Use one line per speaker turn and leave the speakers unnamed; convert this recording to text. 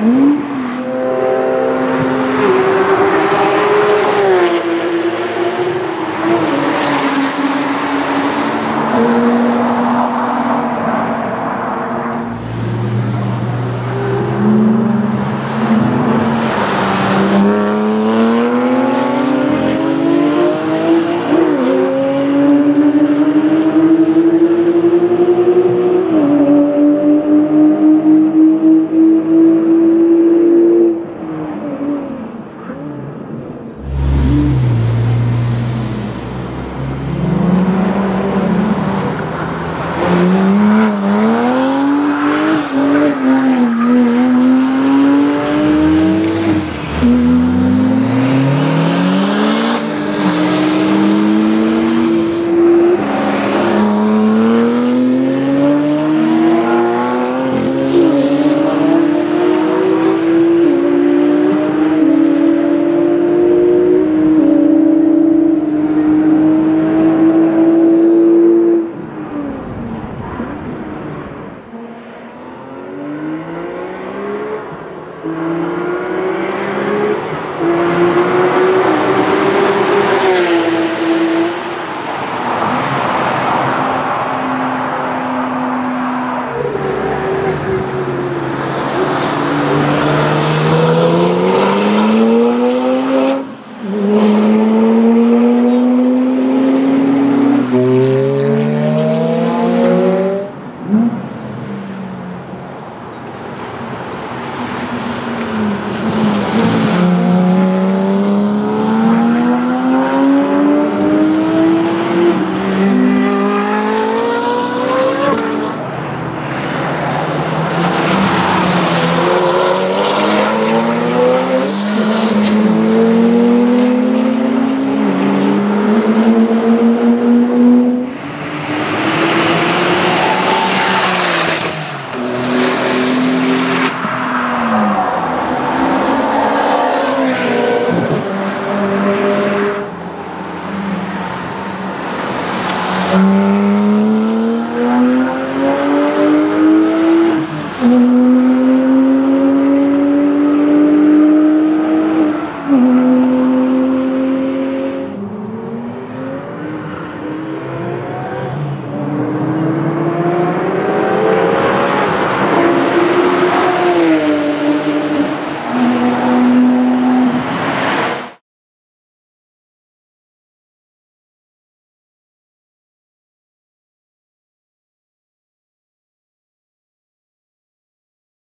Mm-hmm. Mm-hmm.